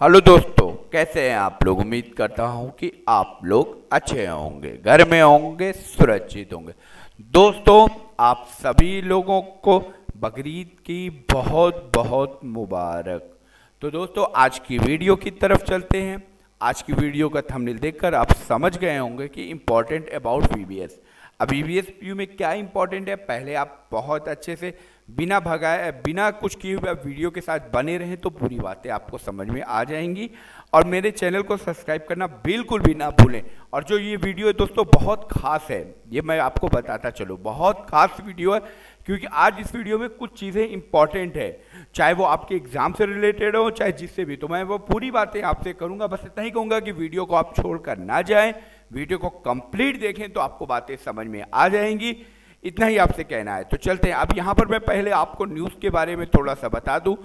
Hello दोस्तों, कैसे हैं आप लोग? उम्मीद करता हूँ कि आप लोग अच्छे होंगे, घर में होंगे, सुरक्षित होंगे। दोस्तों, आप सभी लोगों को बकरीद की बहुत बहुत मुबारक। तो दोस्तों, आज की वीडियो की तरफ़ चलते हैं। आज की वीडियो का थंबनेल देखकर आप समझ गए होंगे कि इम्पोर्टेंट अबाउट वीबीएस अब एस पी में क्या इंपॉर्टेंट है? पहले आप बहुत अच्छे से, बिना भगाए, बिना कुछ किए हुए वीडियो के साथ बने रहें तो पूरी बातें आपको समझ में आ जाएँगी। और मेरे चैनल को सब्सक्राइब करना बिल्कुल भी ना भूलें। और जो ये वीडियो है दोस्तों, बहुत खास है। ये मैं आपको बताता चलूँ। बहुत खास वीडियो है। क्योंकि आज इस वीडियो में कुछ चीज़ें इंपॉर्टेंट है। चाहे वो आपके एग्ज़ाम से रिलेटेड हो, चाहे जिससे भी। तो मैं वो पूरी बातें आपसे करूँगा। बस इतना ही कहूँगा कि वीडियो को आप छोड़कर ना जाएँ। वीडियो को कंप्लीट देखें तो आपको बातें समझ में आ जाएँगी। इतना ही आपसे कहना है। तो चलते हैं। अब यहाँ पर मैं पहले आपको न्यूज़ के बारे में थोड़ा सा बता दूँ।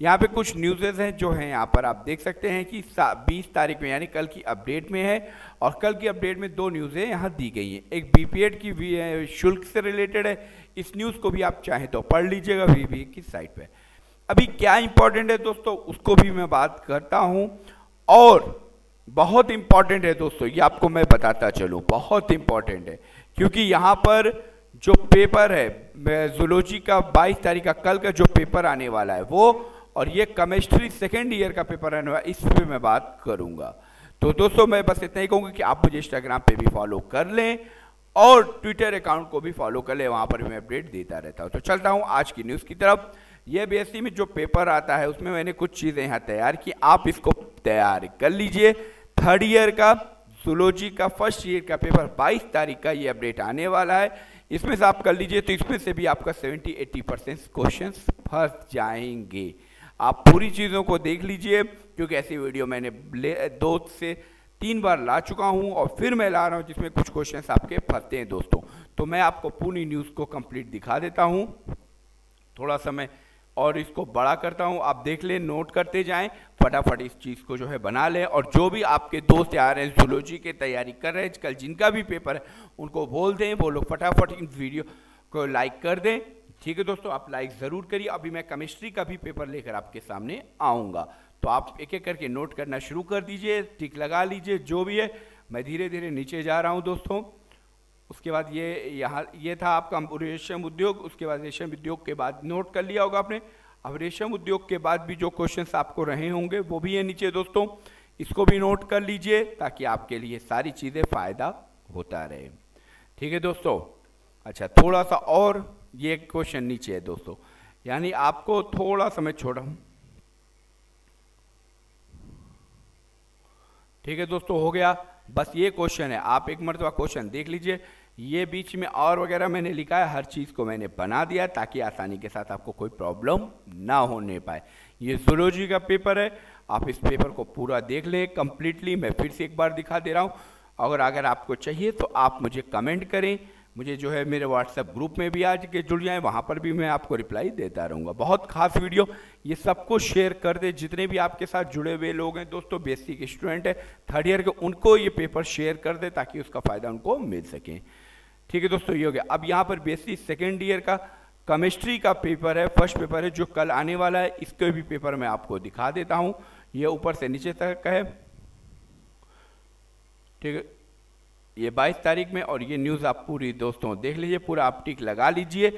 यहाँ पे कुछ न्यूज़ेज हैं जो हैं यहाँ पर आप देख सकते हैं कि 20 तारीख में, यानी कल की अपडेट में है और कल की अपडेट में दो न्यूज़ें यहाँ दी गई हैं। एक बी की भी शुल्क से रिलेटेड है। इस न्यूज़ को भी आप चाहें तो पढ़ लीजिएगा वी की साइट पर अभी क्या इंपॉर्टेंट है दोस्तों, उसको भी मैं बात करता हूँ। और बहुत इंपॉर्टेंट है दोस्तों, ये आपको मैं बताता चलूँ। बहुत इंपॉर्टेंट है, क्योंकि यहाँ पर जो पेपर है जूलॉजी का 22 तारीख का कल का जो पेपर आने वाला है, वो और ये केमिस्ट्री सेकेंड ईयर का पेपर आने वाला इस पर मैं बात करूँगा। तो दोस्तों, मैं बस इतना ही कहूँगा कि आप मुझे इंस्टाग्राम पे भी फॉलो कर लें और ट्विटर अकाउंट को भी फॉलो कर लें, वहाँ पर भी मैं अपडेट देता रहता हूँ। तो चलता हूँ आज की न्यूज़ की तरफ़। ये बीएससी में जो पेपर आता है, उसमें मैंने कुछ चीज़ें यहाँ तैयार की। आप इसको तैयार कर लीजिए। थर्ड ईयर का जूलॉजी का फ़र्स्ट ईयर का पेपर 22 तारीख का ये अपडेट आने वाला है। इसमें से आप कर लीजिए तो इसमें से भी आपका 70 80 परसेंट क्वेश्चन फंस जाएँगे। आप पूरी चीज़ों को देख लीजिए, क्योंकि ऐसी वीडियो मैंने दो से तीन बार ला चुका हूँ और फिर मैं ला रहा हूँ, जिसमें कुछ क्वेश्चंस आपके फंसते हैं दोस्तों। तो मैं आपको पूरी न्यूज़ को कंप्लीट दिखा देता हूँ। थोड़ा समय और इसको बड़ा करता हूँ। आप देख लें नोट करते जाएँ, फटाफट इस चीज़ को जो है बना लें और जो भी आपके दोस्त आ रहे हैं जूलॉजी की तैयारी कर रहे हैं कल जिनका भी पेपर है, उनको बोल दें, वो लोग फटाफट इन वीडियो को लाइक कर दें। ठीक है दोस्तों, आप लाइक ज़रूर करिए। अभी मैं केमिस्ट्री का भी पेपर लेकर आपके सामने आऊँगा। तो आप एक एक करके नोट करना शुरू कर दीजिए टिक लगा लीजिए, जो भी है। मैं धीरे धीरे नीचे जा रहा हूँ दोस्तों। उसके बाद ये, यहाँ, ये था आपका रेशम उद्योग। उसके बाद रेशम उद्योग के बाद नोट कर लिया होगा आपने। अब रेशम उद्योग के बाद भी जो क्वेश्चंस आपको रहे होंगे, वो भी है नीचे दोस्तों। इसको भी नोट कर लीजिए ताकि आपके लिए सारी चीज़ें फ़ायदा होता रहे। ठीक है दोस्तों? अच्छा थोड़ा सा और ये क्वेश्चन नीचे है दोस्तों। यानी आपको थोड़ा समय छोड़ा। ठीक है दोस्तों, हो गया। बस ये क्वेश्चन है। आप एक मरतबा क्वेश्चन देख लीजिए। ये बीच में और वगैरह मैंने लिखा है। हर चीज़ को मैंने बना दिया ताकि आसानी के साथ आपको कोई प्रॉब्लम ना होने पाए। ये जूलॉजी का पेपर है। आप इस पेपर को पूरा देख लें कंप्लीटली। मैं फिर से एक बार दिखा दे रहा हूँ। और अगर आपको चाहिए तो आप मुझे कमेंट करें। मुझे जो है मेरे व्हाट्सएप ग्रुप में भी आज के जुड़ जाएँ, वहाँ पर भी मैं आपको रिप्लाई देता रहूँगा। बहुत खास वीडियो ये सबको शेयर कर दे, जितने भी आपके साथ जुड़े हुए लोग हैं, दोस्तों बेसिक स्टूडेंट है थर्ड ईयर के, उनको ये पेपर शेयर कर दे, ताकि उसका फ़ायदा उनको मिल सके। ठीक है दोस्तों, ये हो गया। अब यहाँ पर बेसिक सेकेंड ईयर का केमिस्ट्री का पेपर है फ़र्स्ट पेपर है, जो कल आने वाला है, इसके भी पेपर मैं आपको दिखा देता हूँ। ये ऊपर से नीचे तक है। ठीक है ये 22 तारीख में और ये न्यूज़ आप पूरी दोस्तों देख लीजिए, पूरा आप टिक लगा लीजिए।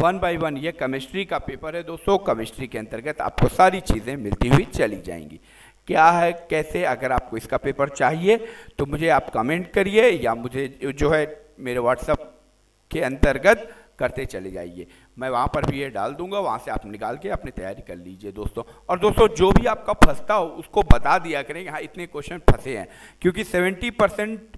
वन बाय वन ये केमिस्ट्री का पेपर है दोस्तों। केमिस्ट्री के अंतर्गत आपको सारी चीज़ें मिलती हुई चली जाएँगी। क्या है, कैसे, अगर आपको इसका पेपर चाहिए तो मुझे आप कमेंट करिए या मुझे जो है मेरे व्हाट्सअप के अंतर्गत करते चले जाइए। मैं वहाँ पर भी ये डाल दूँगा, वहाँ से आप निकाल के अपनी तैयारी कर लीजिए दोस्तों। और दोस्तों, जो भी आपका फंसता हो, उसको बता दिया करें। कि हाँ इतने क्वेश्चन फंसे हैं, क्योंकि 70 परसेंट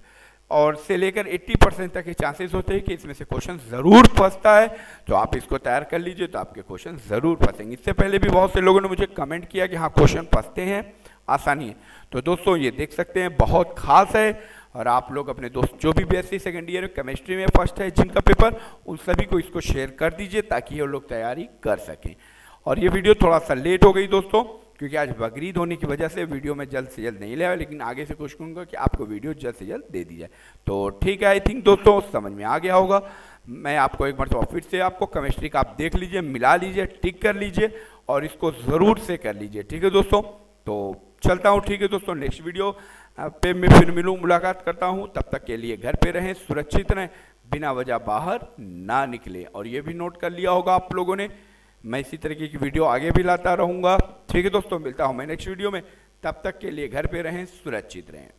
और से लेकर 80 परसेंट तक के चांसेस होते हैं कि इसमें से क्वेश्चन ज़रूर फंसता है। तो आप इसको तैयार कर लीजिए तो आपके क्वेश्चन ज़रूर फंसेंगे। इससे पहले भी बहुत से लोगों ने मुझे कमेंट किया कि हाँ क्वेश्चन फंसते हैं। आसानी है। तो दोस्तों, ये देख सकते हैं, बहुत खास है। और आप लोग अपने दोस्त जो भी बी सेकेंड ईयर केमिस्ट्री में फ़र्स्ट है, जिनका पेपर उन सभी को इसको शेयर कर दीजिए ताकि ये लोग तैयारी कर सकें। और ये वीडियो थोड़ा सा लेट हो गई दोस्तों। क्योंकि आज बकरीद होने की वजह से वीडियो में जल्द से जल्द नहीं ले लेकिन आगे से कोशिश करूँगा कि आपको वीडियो जल्द से जल्द दे दी जाए। तो ठीक है आई थिंक दोस्तों, समझ में आ गया होगा। मैं आपको एक मरतबा फिर से आपको केमिस्ट्री का आप देख लीजिए, मिला लीजिए टिक कर लीजिए, और इसको ज़रूर से कर लीजिए। ठीक है दोस्तों? तो चलता हूँ, ठीक है दोस्तों नेक्स्ट वीडियो पे मैं फिर मिलूँ, मुलाकात करता हूँ। तब तक के लिए घर पे रहें, सुरक्षित रहें, बिना वजह बाहर ना निकले। और ये भी नोट कर लिया होगा आप लोगों ने। मैं इसी तरीके की वीडियो आगे भी लाता रहूँगा। ठीक है दोस्तों, मिलता हूँ मैं नेक्स्ट वीडियो में। तब तक के लिए घर पे रहें, सुरक्षित रहें।